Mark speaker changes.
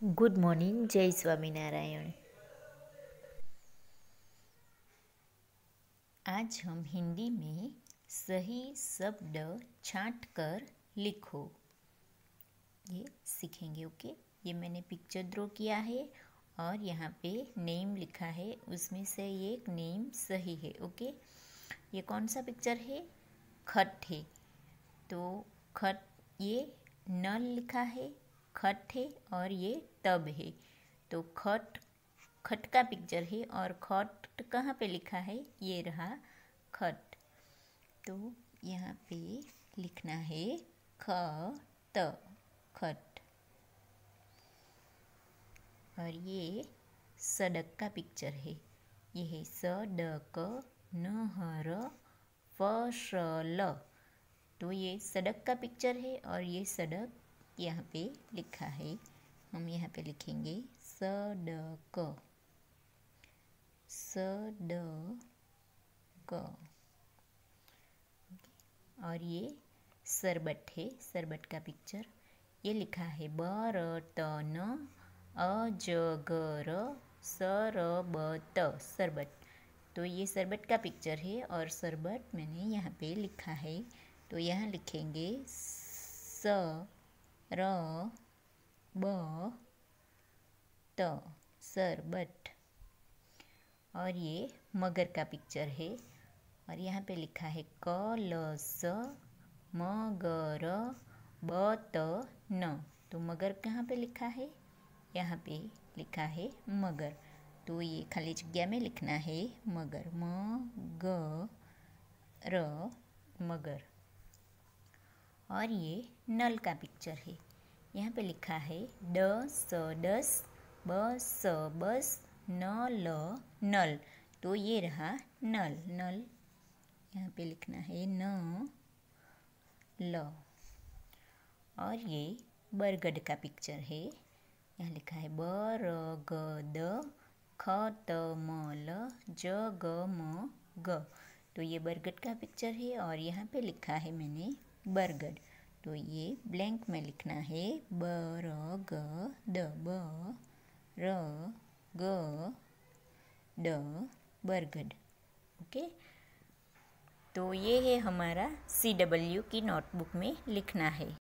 Speaker 1: Good morning जय स्वामीनारायण आज हम हिंदी में सही शब्द छांट कर लिखो। ये सीखेंगे, ओके? ये मैंने पिक्चर ड्रॉ किया है और यहाँ पे नेम लिखा है। उसमें से एक नेम सही है, ओके? ये कौन सा पिक्चर है? खट है। तो खट ये नल लिखा है खट है और ये तब है। तो खट खट का पिक्चर है और खट कहाँ पे लिखा है? ये रहा खट। तो यहाँ पे लिखना है ख, त, खट। और ये सड़क का पिक्चर है। ये है सड़क न हर फ़सल। तो ये सड़क का पिक्चर है और ये सड़क यहाँ पे लिखा है। हम यहाँ पे लिखेंगे सड़क सड़क और ये सरबट है सरबट का पिक्चर ये लिखा है, ब, र, त, न, अ, ज, ग, र, स, र अजगर सरबत। सरबट तो ये सरबट का पिक्चर है और सरबट मैंने यहाँ पे लिखा है। तो यहाँ लिखेंगे, स र, ब, त सरबट और ये मगर का पिक्चर है। और यहाँ पे लिखा है कलस मगर ब, त, न। तो मगर कहाँ पे लिखा है? यहाँ पे लिखा है मगर। तो ये खाली जगह में लिखना है मगर। म, ग, र, मगर। और ये नल का पिक्चर है। यहाँ पे लिखा है, ड, स डस ब, स बस न, ल नल तो ये रहा नल नल यहाँ पे लिखना है, न, ल. और ये बरगद का पिक्चर है। यहाँ लिखा है ब र ग द ख त म ल ज ग म ग तो ये बरगद का पिक्चर है और यहाँ पे लिखा है मैंने बरगद। तो ये ब्लैंक में लिखना है ब र ग द, ब, र, ग द बरगद। ओके? तो ये है हमारा सी डब्ल्यू की नोटबुक में लिखना है।